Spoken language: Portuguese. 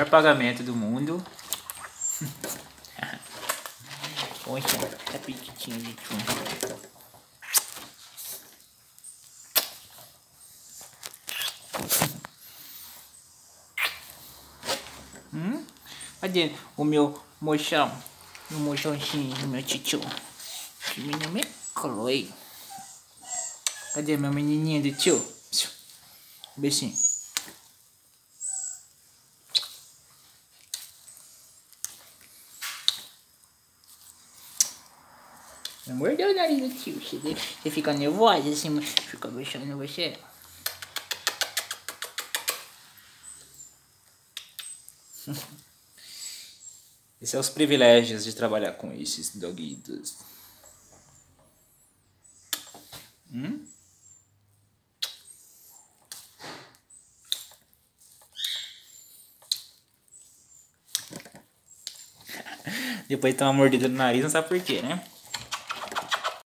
maior pagamento do mundo. Poxa, tá peditinho de tchum. Hum? Cadê o meu mochão? O mochãozinho, o meu tio. Que menino me Chloe. Cadê meu menininho do tio? Beijinho. Não mordeu o nariz do tio. Você, você fica nervosa assim, fica beijando você. Esses são os privilégios de trabalhar com esses doguitos. Hum? Depois de tomar uma mordida no nariz, não sabe por quê, né?